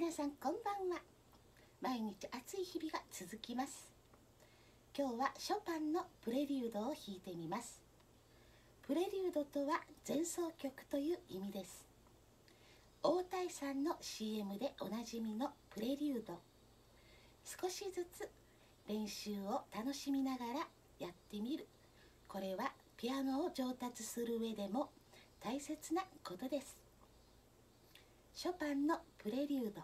皆さんこんばんは。毎日暑い日々が続きます。今日はショパンのプレリュードを弾いてみます。プレリュードとは前奏曲という意味です。大谷さんの CM でおなじみのプレリュード。少しずつ練習を楽しみながらやってみる。これはピアノを上達する上でも大切なことです。ショパンのプレリュード。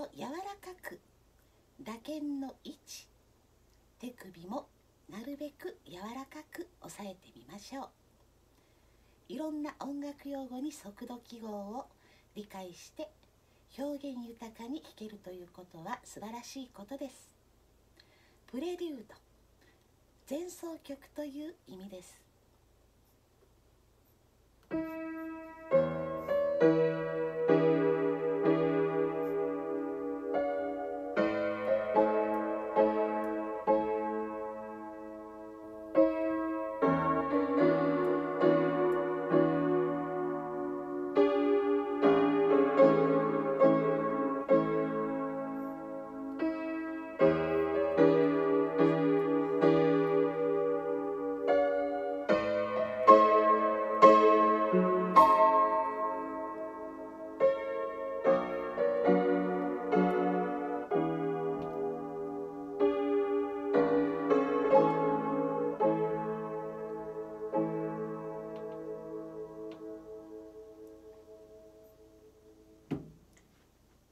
を柔らかく打鍵の位置手首もなるべく柔らかく押さえてみましょう。いろんな音楽用語に速度記号を理解して表現豊かに弾けるということは素晴らしいことです。プレリュード前奏曲という意味です。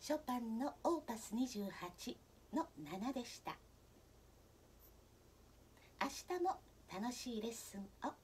ショパンのオーパス28の7でした。明日も楽しいレッスンを。